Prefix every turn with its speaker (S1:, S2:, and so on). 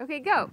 S1: Okay, go.